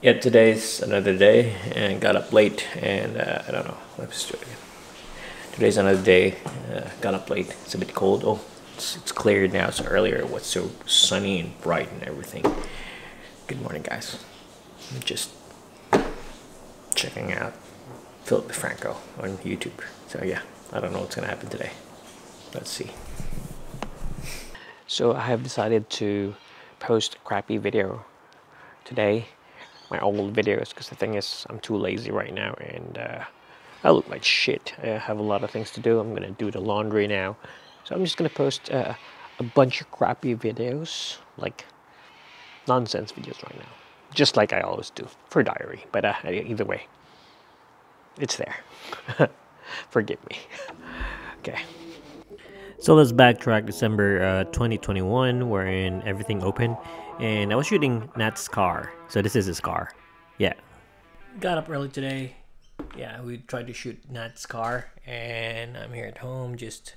Yeah, today's another day and got up late and uh, I don't know. Let's do it again. Today's another day. Uh, got up late. It's a bit cold. Oh, it's, it's cleared now. So earlier it was so sunny and bright and everything. Good morning, guys. Just checking out Philip DeFranco on YouTube. So yeah, I don't know what's gonna happen today. Let's see. So I have decided to post crappy video today my old videos because the thing is I'm too lazy right now and uh, I look like shit. I have a lot of things to do. I'm gonna do the laundry now. So I'm just gonna post uh, a bunch of crappy videos, like nonsense videos right now. Just like I always do for diary. But uh, either way, it's there. Forgive me. okay. So let's backtrack December uh, 2021, wherein everything opened, and I was shooting Nat's car. So this is his car. Yeah. Got up early today. Yeah, we tried to shoot Nat's car, and I'm here at home just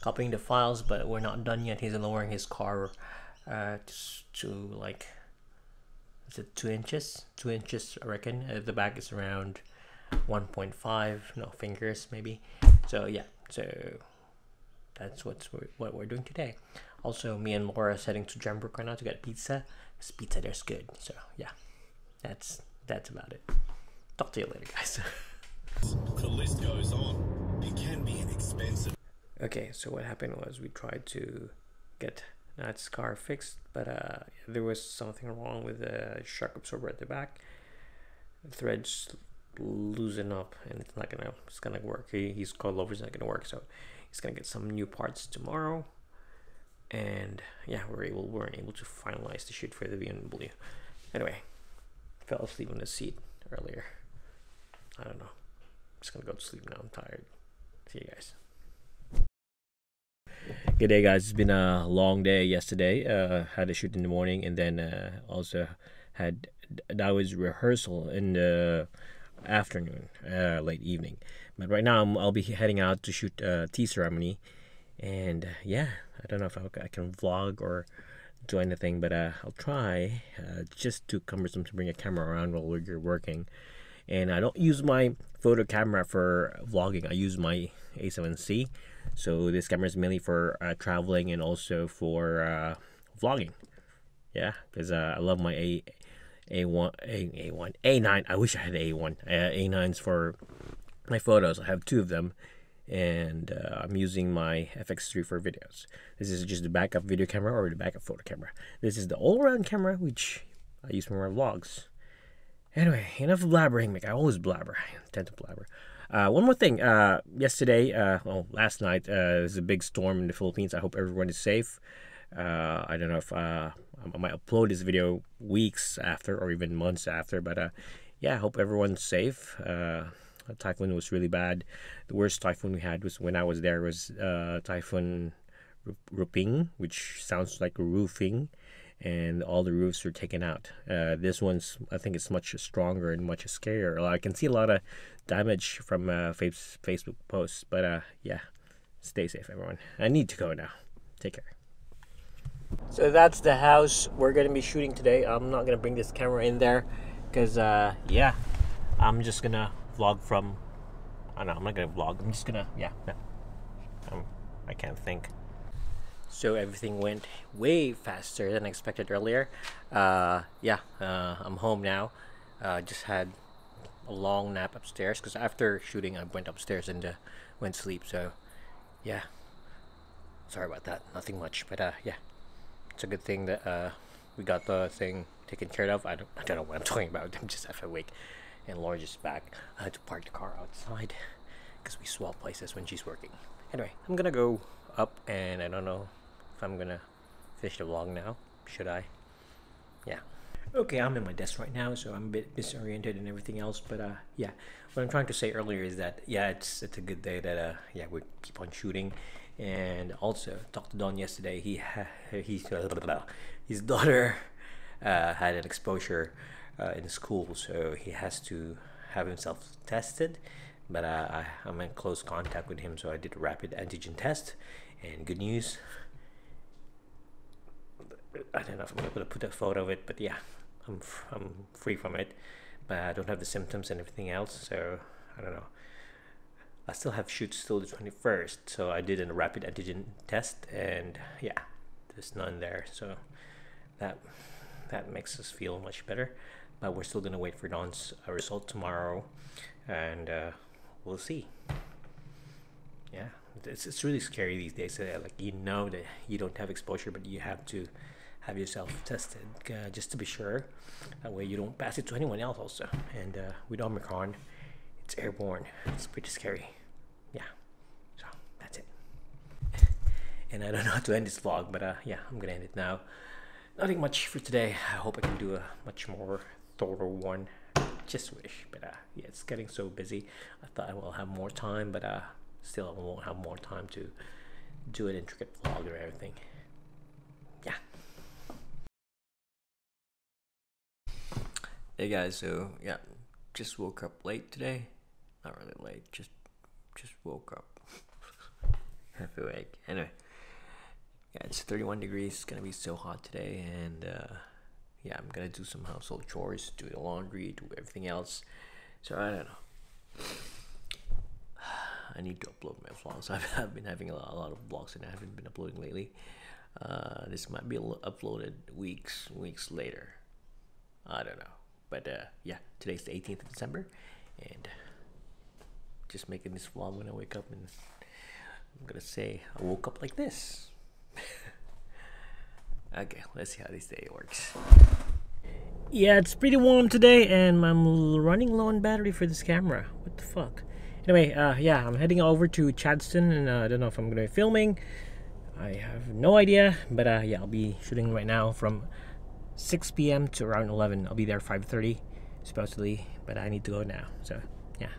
copying the files, but we're not done yet. He's lowering his car uh, to like, is it two inches? Two inches, I reckon. Uh, the back is around 1.5, no fingers maybe. So yeah, so that's what's what we're doing today. Also, me and Laura is heading to Jambrook right now to get pizza. This pizza there's good. So yeah, that's that's about it. Talk to you later, guys. the list goes on. It can be inexpensive. Okay, so what happened was we tried to get that car fixed, but uh, there was something wrong with the shock absorber at the back. The threads loosen up, and it's not gonna it's gonna work. He, he's called over, it's not gonna work. So He's gonna get some new parts tomorrow. And yeah, we're able we weren't able to finalize the shoot for the BMW. Anyway, fell asleep on the seat earlier. I don't know. I'm just gonna go to sleep now. I'm tired. See you guys. Good day, guys. It's been a long day yesterday. Uh, had a shoot in the morning, and then uh, also had that was rehearsal in the afternoon, uh, late evening. But right now, i will be heading out to shoot a tea ceremony, and uh, yeah, I don't know if I, can vlog or do anything, but uh, I'll try. Uh, just too cumbersome to bring a camera around while you're working, and I don't use my photo camera for vlogging. I use my A7C, so this camera is mainly for uh, traveling and also for uh, vlogging. Yeah, because I love my A a1, A, A1, A9. I wish I had A1. Uh, A9s for my photos. I have two of them, and uh, I'm using my FX3 for videos. This is just the backup video camera or the backup photo camera. This is the all-around camera, which I use for my vlogs. Anyway, enough blabbering, Mick. I always blabber. I tend to blabber. Uh, one more thing. Uh, yesterday, uh, well, last night, uh, there's a big storm in the Philippines. I hope everyone is safe. Uh, I don't know if uh, I might upload this video weeks after or even months after, but uh, yeah, I hope everyone's safe. Uh, typhoon was really bad. The worst typhoon we had was when I was there was uh, Typhoon Ruping, which sounds like roofing, and all the roofs were taken out. Uh, this one's, I think, it's much stronger and much scarier. I can see a lot of damage from uh, Facebook posts, but uh, yeah, stay safe, everyone. I need to go now. Take care. So that's the house we're gonna be shooting today. I'm not gonna bring this camera in there because uh, yeah, I'm just gonna vlog from. I know I'm not gonna vlog. I'm just gonna yeah. No, um, I can't think. So everything went way faster than expected earlier. Uh, yeah, uh, I'm home now. Uh, just had a long nap upstairs because after shooting I went upstairs and uh, went to sleep. So yeah, sorry about that. Nothing much, but uh, yeah it's a good thing that uh, we got the thing taken care of. I don't, I don't know what I'm talking about. I'm just half awake. And Laura just back. I had to park the car outside because we swap places when she's working. Anyway, I'm gonna go up and I don't know if I'm gonna finish the vlog now. Should I? Yeah. Okay, I'm in my desk right now, so I'm a bit disoriented and everything else. But uh, yeah, what I'm trying to say earlier is that yeah, it's it's a good day that uh, yeah, we keep on shooting and also talked to Don yesterday. He he his daughter uh, had an exposure uh, in school, so he has to have himself tested. But I, I'm in close contact with him, so I did a rapid antigen test. And good news, I don't know if I'm able to put a photo of it, but yeah, I'm I'm free from it, but I don't have the symptoms and everything else. So I don't know. I still have shoots till the 21st, so I did a rapid antigen test, and yeah, there's none there. So that that makes us feel much better. But we're still gonna wait for Don's uh, result tomorrow, and uh, we'll see. Yeah, it's it's really scary these days. Uh, like you know that you don't have exposure, but you have to have yourself tested uh, just to be sure. That way you don't pass it to anyone else also. And uh, with Omicron, it's airborne. It's pretty scary. Yeah. So that's it. and I don't know how to end this vlog, but uh, yeah, I'm gonna end it now. Nothing much for today. I hope I can do a much more thorough one. Just wish, but uh, yeah, it's getting so busy. I thought I will have more time, but uh, still I won't have more time to do an intricate vlog or everything. Yeah. Hey guys, so yeah, just woke up late today. Not really late, just just woke up. Half awake. Anyway, yeah, it's 31 degrees. It's gonna be so hot today, and uh, yeah, I'm gonna do some household chores, do the laundry, do everything else. So I don't know. I need to upload my vlogs. I've, I've been having a lot, a lot of vlogs and I haven't been uploading lately. Uh, this might be uploaded weeks weeks later. I don't know, but uh, yeah, today's the 18th of December, and just making this vlog when I wake up, and I'm gonna say I woke up like this. Okay, let's see how this day works. Yeah, it's pretty warm today, and I'm running low on battery for this camera. What the fuck? Anyway, uh, yeah, I'm heading over to Chadstone, and uh, I don't know if I'm gonna be filming. I have no idea, but uh, yeah, I'll be shooting right now from 6 p.m. to around 11. I'll be there 5:30, supposedly, but I need to go now. So yeah,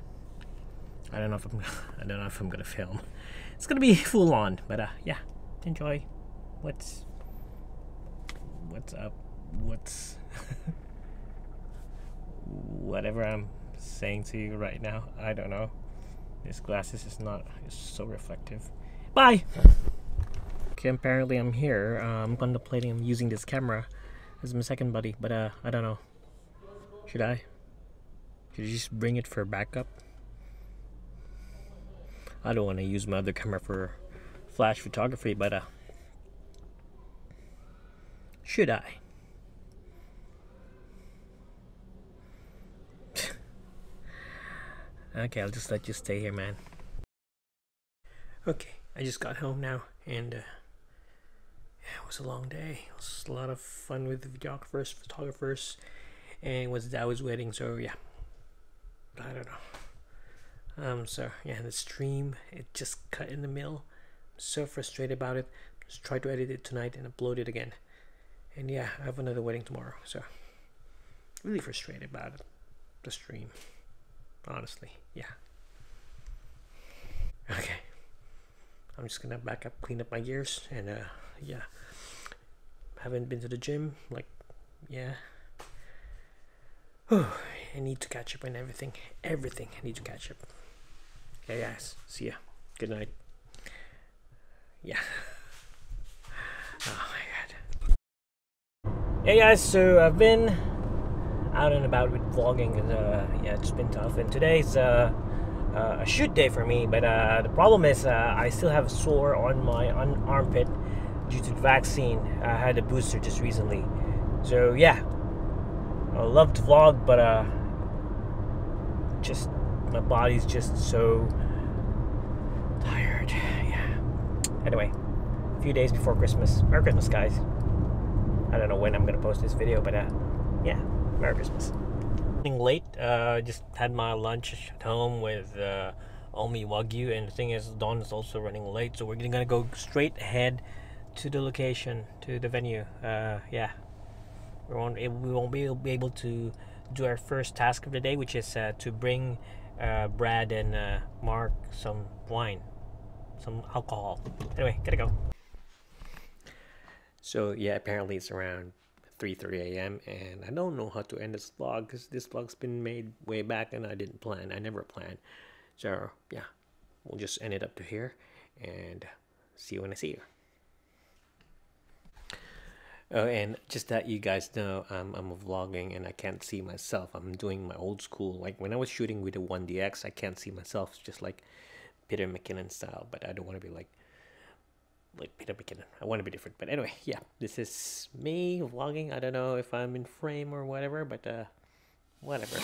I don't know if I'm I don't know if I'm gonna film. It's gonna be full on, but uh, yeah, enjoy. What's what's up? What's whatever I'm saying to you right now? I don't know. This glasses is not is so reflective. Bye. Okay, apparently I'm here. Uh, I'm contemplating using this camera as my second buddy, but uh, I don't know. Should I? Should I just bring it for backup? I don't want to use my other camera for flash photography, but uh, should I? okay, I'll just let you stay here, man. Okay, I just got home now, and uh, yeah, it was a long day. It was a lot of fun with the videographers, photographers, and was Daw's wedding. So yeah, I don't know. Um, so yeah, the stream it just cut in the middle. I'm so frustrated about it. Just try to edit it tonight and upload it again. And yeah, I have another wedding tomorrow. So really frustrated about it. The stream, honestly, yeah. Okay. I'm just gonna back up, clean up my gears, and uh, yeah. Haven't been to the gym, like, yeah. Oh, I need to catch up on everything. Everything I need to catch up. Okay, guys. See ya. Good night. Yeah. God. Hey guys, so I've been out and about with vlogging. Uh, yeah, it's been tough, and today's uh, uh, a shoot day for me. But uh, the problem is, uh, I still have a sore on my on armpit due to the vaccine. I had a booster just recently. So yeah, I love to vlog, but uh, just my body's just so tired. Yeah. Anyway, a few days before Christmas. Merry Christmas, guys. I don't know when I'm gonna post this video, but uh, yeah, Merry Christmas. Late, uh, just had my lunch at home with uh, Omi Wagyu, and the thing is, Don is also running late, so we're gonna go straight ahead to the location, to the venue. Uh, yeah, we won't we won't be able to do our first task of the day, which is uh, to bring uh, Brad and uh, Mark some wine, some alcohol. Anyway, gotta go. So yeah, apparently it's around 3:30 a.m. and I don't know how to end this vlog because this vlog's been made way back and I didn't plan. I never planned. So yeah, we'll just end it up to here and see you when I see you. Oh, and just that you guys know, um, I'm vlogging and I can't see myself. I'm doing my old school. Like when I was shooting with the 1DX, I can't see myself. It's just like Peter McKinnon style. But I don't want to be like like Peter McKinnon. I want to be different. But anyway, yeah, this is me vlogging. I don't know if I'm in frame or whatever, but uh, whatever.